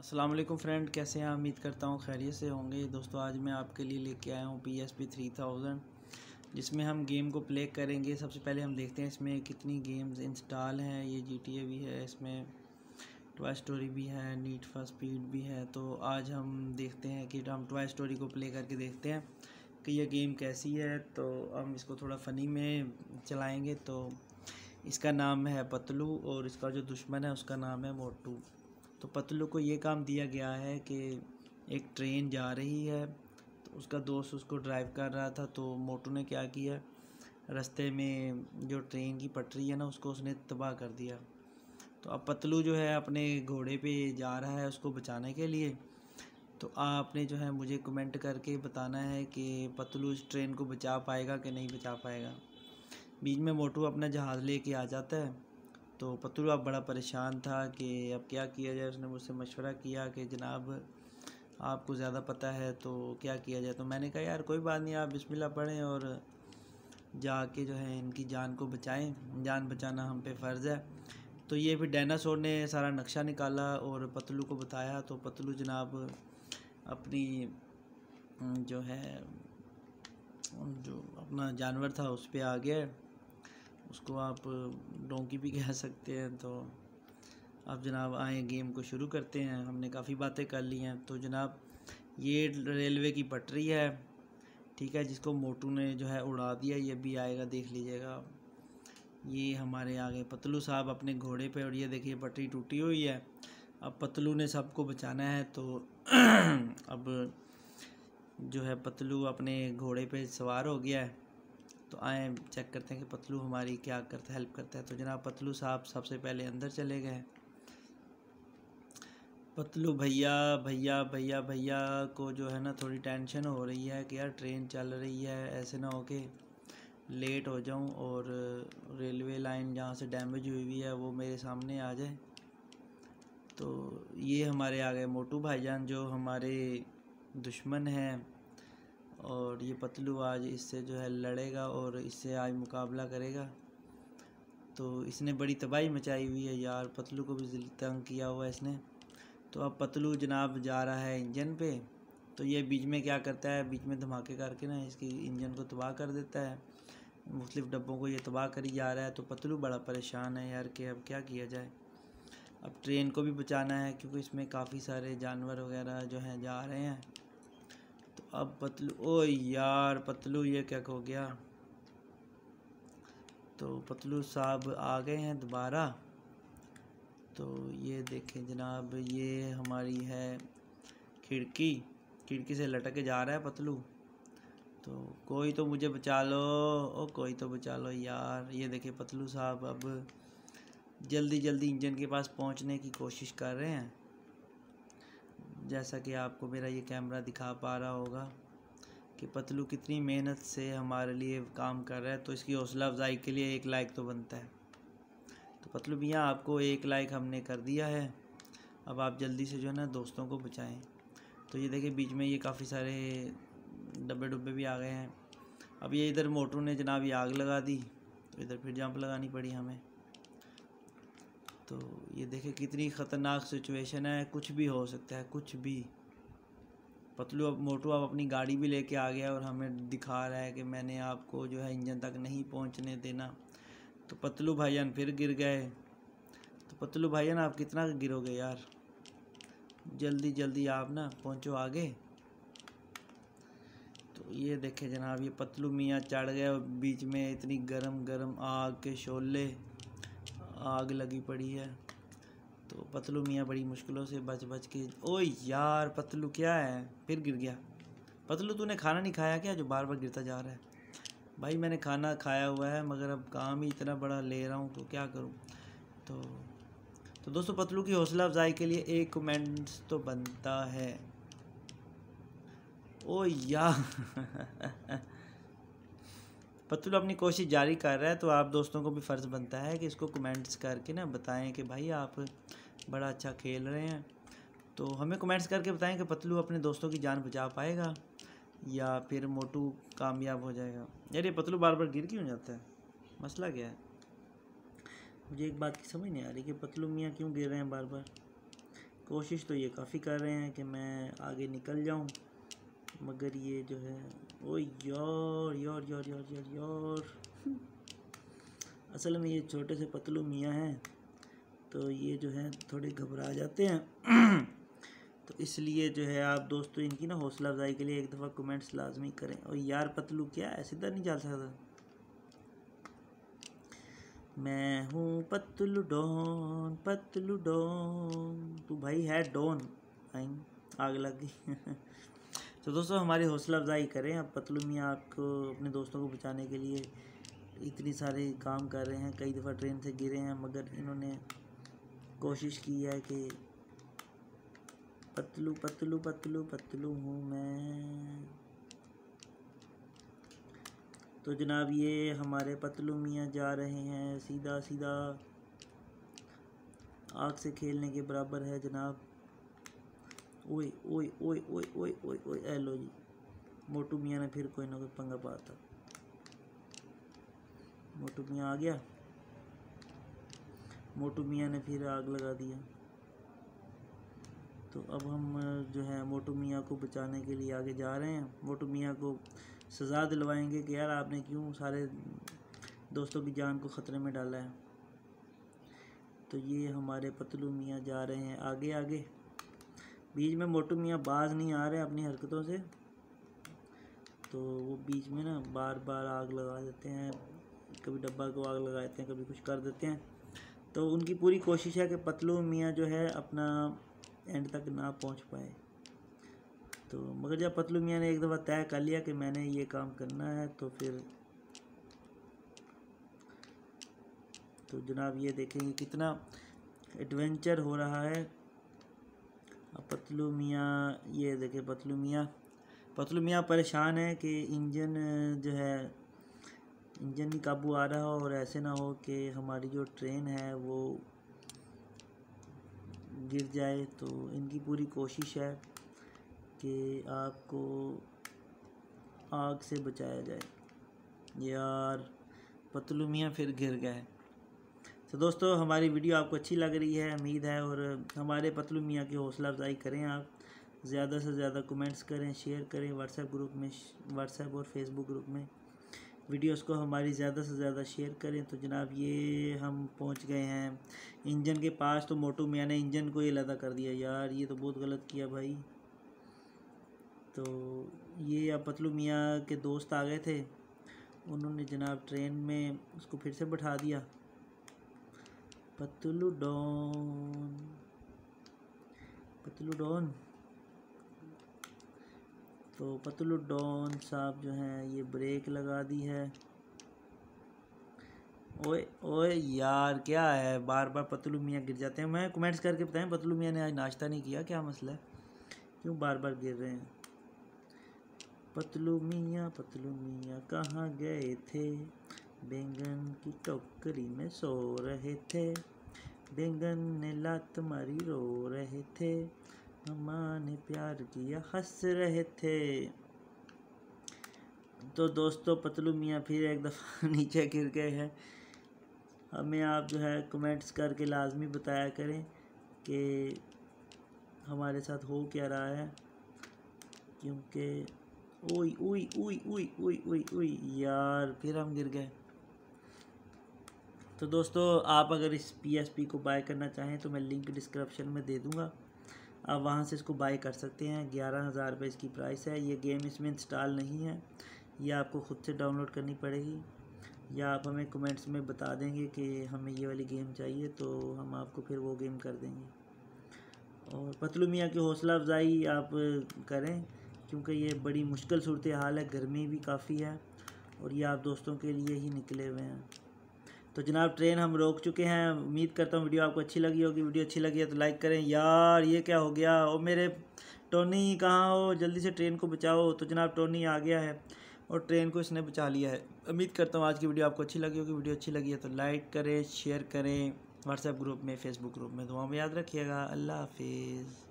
अस्सलाम वालेकुम फ्रेंड, कैसे हैं? उम्मीद करता हूँ खैरियत से होंगे। दोस्तों, आज मैं आपके लिए लेके आया हूँ P S P three thousand जिसमें हम गेम को प्ले करेंगे। सबसे पहले हम देखते हैं इसमें कितनी गेम्स इंस्टॉल हैं। ये जी टी ए भी है, इसमें टॉय स्टोरी भी है नीट फॉर स्पीड भी है। तो आज हम देखते हैं कि हम टॉय स्टोरी को प्ले करके देखते हैं कि यह गेम कैसी है। तो हम इसको थोड़ा फ़नी में चलाएँगे। तो इसका नाम है पतलू और इसका जो दुश्मन है उसका नाम है मोटू तो पतलू को ये काम दिया गया है कि एक ट्रेन जा रही है तो उसका दोस्त उसको ड्राइव कर रहा था तो मोटू ने क्या किया, रास्ते में जो ट्रेन की पटरी है ना, उसको उसने तबाह कर दिया। तो अब पतलू जो है अपने घोड़े पे जा रहा है उसको बचाने के लिए। तो आपने जो है मुझे कमेंट करके बताना है कि पतलू इस ट्रेन को बचा पाएगा कि नहीं बचा पाएगा। बीच में मोटू अपना जहाज़ लेके आ जाता है। तो पतलू अब बड़ा परेशान था कि अब क्या किया जाए? उसने मुझसे मशवरा किया कि जनाब, आपको ज़्यादा पता है तो क्या किया जाए? तो मैंने कहा, यार, कोई बात नहीं, आप बिस्मिल्लाह पढ़ें और जाके जो है इनकी जान को बचाएँ। जान बचाना हम पे फ़र्ज़ है। तो ये फिर डायनासोर ने सारा नक्शा निकाला और पतलू को बताया। तो पतलू जनाब अपनी, जो है, जो अपना जानवर था, उस पर आ गया उसको आप डोंकी भी कह सकते हैं तो अब जनाब आए, गेम को शुरू करते हैं। हमने काफ़ी बातें कर ली हैं। तो जनाब, ये रेलवे की पटरी है, ठीक है, जिसको मोटू ने जो है उड़ा दिया। ये भी आएगा, देख लीजिएगा। ये हमारे आगे पतलू साहब अपने घोड़े पे, और ये देखिए, पटरी टूटी हुई है। अब पतलू ने सबको बचाना है तो अब जो है पतलू अपने घोड़े पे सवार हो गया है। तो आए चेक करते हैं कि पतलू हमारी क्या करता है हेल्प करता है। तो जनाब पतलू साहब सबसे पहले अंदर चले गए। पतलू भैया भैया भैया भैया को जो है ना थोड़ी टेंशन हो रही है कि यार ट्रेन चल रही है, ऐसे ना हो के लेट हो जाऊँ और रेलवे लाइन जहाँ से डैमेज हुई हुई है वो मेरे सामने आ जाए। तो ये हमारे आ गए मोटू भाईजान जो हमारे दुश्मन हैं और ये पतलू आज इससे जो है लड़ेगा और इससे आज मुकाबला करेगा। तो इसने बड़ी तबाही मचाई हुई है यार, पतलू को भी तंग किया हुआ है इसने। तो अब पतलू जनाब जा रहा है इंजन पे। तो ये बीच में क्या करता है, बीच में धमाके करके ना इसकी इंजन को तबाह कर देता है। मुख्तलिफ़ डब्बों को ये तबाह करी जा रहा है तो पतलू बड़ा परेशान है यार कि अब क्या किया जाए। अब ट्रेन को भी बचाना है, क्योंकि इसमें काफ़ी सारे जानवर वगैरह जो हैं जा रहे हैं। अब पतलू, ओ यार, पतलू ये क्या हो गया? तो पतलू साहब आ गए हैं दोबारा। तो ये देखें जनाब, ये हमारी है खिड़की। खिड़की से लटक के जा रहा है पतलू। तो कोई तो मुझे बचा लो, ओ कोई तो बचा लो यार। ये देखे पतलू साहब अब जल्दी जल्दी इंजन के पास पहुँचने की कोशिश कर रहे हैं। जैसा कि आपको मेरा ये कैमरा दिखा पा रहा होगा कि पतलू कितनी मेहनत से हमारे लिए काम कर रहा है तो इसकी हौसला अफजाई के लिए एक लाइक तो बनता है। तो पतलू भैया, आपको एक लाइक हमने कर दिया है। अब आप जल्दी से जो है ना दोस्तों को बचाएँ। तो ये देखिए, बीच में ये काफ़ी सारे डब्बे डुब्बे भी आ गए हैं। अब ये इधर मोटरों ने जनाब ये आग लगा दी तो इधर फिर जंप लगानी पड़ी हमें। तो ये देखे कितनी ख़तरनाक सिचुएशन है। कुछ भी हो सकता है, कुछ भी। पतलू अब, मोटू अब अपनी गाड़ी भी लेके आ गया और हमें दिखा रहा है कि मैंने आपको जो है इंजन तक नहीं पहुँचने देना। तो पतलू भाईजान फिर गिर गए। तो पतलू भाईजान, आप कितना गिरोगे यार? जल्दी जल्दी आप ना पहुंचो आगे। तो ये देखे जनाब, ये पतलू मियाँ चढ़ गए और बीच में इतनी गरम गरम आग के शोले। आग लगी पड़ी है। तो पतलू मियाँ बड़ी मुश्किलों से बच बच के ओ यार, पतलू क्या है? फिर गिर गया। पतलू, तूने खाना नहीं खाया क्या जो बार बार गिरता जा रहा है? भाई, मैंने खाना खाया हुआ है, मगर अब काम ही इतना बड़ा ले रहा हूँ तो क्या करूँ? तो तो दोस्तों, पतलू की हौसला अफजाई के लिए एक कमेंट्स तो बनता है। ओ यार। पतुल अपनी कोशिश जारी कर रहा है तो आप दोस्तों को भी फ़र्ज़ बनता है कि इसको कमेंट्स करके ना बताएँ कि भाई आप बड़ा अच्छा खेल रहे हैं। तो हमें कमेंट्स करके बताएँ कि पतलू अपने दोस्तों की जान बचा पाएगा या फिर मोटू कामयाब हो जाएगा। यार ये पतलू बार बार गिर क्यों जाता है? मसला क्या है? मुझे एक बात की समझ नहीं आ रही कि पतलू मियाँ क्यों गिर रहे हैं बार बार। कोशिश तो ये काफ़ी कर रहे हैं कि मैं आगे निकल जाऊँ। मगर ये जो है, ओ यार यार यार यार यार यार। असल में ये छोटे से पतलू मियाँ हैं तो ये जो है थोड़े घबरा जाते हैं। तो इसलिए जो है आप दोस्तों, इनकी ना हौसला अफजाई के लिए एक दफ़ा कमेंट्स लाजमी करें। और यार पतलू क्या है? सीधा नहीं चल सकता। मैं हूँ पतलू डॉन पतलू डॉन। तू भाई है डॉन। आई, आग लग गई। तो दोस्तों, हमारी हौसला अफजाई करें। अब पतलू मियाँ आपको अपने दोस्तों को बचाने के लिए इतनी सारे काम कर रहे हैं। कई दफ़ा ट्रेन से गिरे हैं, मगर इन्होंने कोशिश की है कि पतलू पतलू पतलू पतलू हूँ मैं। तो जनाब, ये हमारे पतलू मियाँ जा रहे हैं। सीधा सीधा आग से खेलने के बराबर है जनाब। ओए ओए ओए ओए ओए ओए ओए एलो जी। मोटू मियाँ ने फिर कोई ना कोई पंगा पाता मोटू मियाँ आ गया। मोटू मियाँ ने फिर आग लगा दिया तो अब हम जो है, मोटू मियाँ को बचाने के लिए आगे जा रहे हैं। मोटू मियाँ को सज़ा दिलवाएँगे कि यार आपने क्यों सारे दोस्तों की जान को ख़तरे में डाला है। तो ये हमारे पतलू मियाँ जा रहे हैं आगे आगे। बीच में मोटू मियाँ बाज नहीं आ रहे अपनी हरकतों से। तो वो बीच में ना बार बार आग लगा देते हैं, कभी डब्बा को आग लगा देते हैं, कभी कुछ कर देते हैं। तो उनकी पूरी कोशिश है कि पतलू मियाँ जो है अपना एंड तक ना पहुँच पाए। तो मगर जब पतलू मियाँ ने एक दफ़ा तय कर लिया कि मैंने ये काम करना है तो फिर तो जनाब ये देखेंगे कितना एडवेंचर हो रहा है। पतलू मियाँ, ये देखे पतलू मियाँ। पतलू मियाँ परेशान है कि इंजन जो है, इंजन नहीं काबू आ रहा हो और ऐसे ना हो कि हमारी जो ट्रेन है वो गिर जाए तो इनकी पूरी कोशिश है कि आपको आग से बचाया जाए। यार, पतलू मियाँ फिर गिर गए। तो दोस्तों, हमारी वीडियो आपको अच्छी लग रही है, उम्मीद है, और हमारे पतलू मियाँ की हौसला अफजाई करें आप। ज़्यादा से ज़्यादा कमेंट्स करें शेयर करें व्हाट्सएप ग्रुप में व्हाट्सएप और फेसबुक ग्रुप में। वीडियोस को हमारी ज़्यादा से ज़्यादा शेयर करें। तो जनाब, ये हम पहुँच गए हैं। इंजन के पास तो मोटू मियाँ ने इंजन को ही लदा कर दिया। यार, ये तो बहुत गलत किया भाई। तो ये अब पतलू मियाँ के दोस्त आ गए थे। उन्होंने जनाब ट्रेन में उसको फिर से बैठा दिया। पतलू डॉन पतलू डॉन तो पतलू डॉन साहब जो हैं, ये ब्रेक लगा दी है। ओए ओए यार, क्या है? बार बार पतलू मियाँ गिर जाते हैं। मैं कमेंट्स करके बताएँ पतलू मियाँ ने आज नाश्ता नहीं किया? क्या मसला है? क्यों बार बार गिर रहे हैं? पतलू मियाँ पतलू मियाँ कहाँ गए थे? बैंगन की टोकरी में सो रहे थे। बैंगन ने लात मारी, रो रहे थे। माँ ने प्यार किया, हंस रहे थे। तो दोस्तों, पतलू मियाँ फिर एक दफ़ा नीचे गिर गए हैं। हमें आप जो है कमेंट्स करके लाजमी बताया करें कि हमारे साथ हो क्या रहा है। क्योंकि, ओई ओई ओई ओई ओई ओई ओई, यार, फिर हम गिर गए। तो दोस्तों, आप अगर इस PSP को बाय करना चाहें तो मैं लिंक डिस्क्रिप्शन में दे दूँगा। आप वहाँ से इसको बाई कर सकते हैं। ग्यारह हज़ार रुपये इसकी प्राइस है। ये गेम इसमें इंस्टॉल नहीं है। ये आपको ख़ुद से डाउनलोड करनी पड़ेगी। या आप हमें कमेंट्स में बता देंगे कि हमें ये वाली गेम चाहिए तो हम आपको फिर वो गेम कर देंगे। और पतलू मियाँ की हौसला अफजाई आप करें, क्योंकि ये बड़ी मुश्किल सूरत हाल है। गर्मी भी काफ़ी है और ये आप दोस्तों के लिए ही निकले हुए हैं। तो जनाब ट्रेन हम रोक चुके हैं। उम्मीद करता हूँ वीडियो आपको अच्छी लगी होगी। वीडियो अच्छी लगी है तो लाइक करें। यार, ये क्या हो गया? ओ मेरे टोनी, कहाँ हो? जल्दी से ट्रेन को बचाओ। तो जनाब, टोनी आ गया है और ट्रेन को इसने बचा लिया है। उम्मीद करता हूँ आज की वीडियो आपको अच्छी लगी होगी। वीडियो अच्छी लगी है तो लाइक करें शेयर करें। व्हाट्सएप ग्रुप में फेसबुक ग्रुप में दुआ में याद रखिएगा। अल्लाह हाफिज़।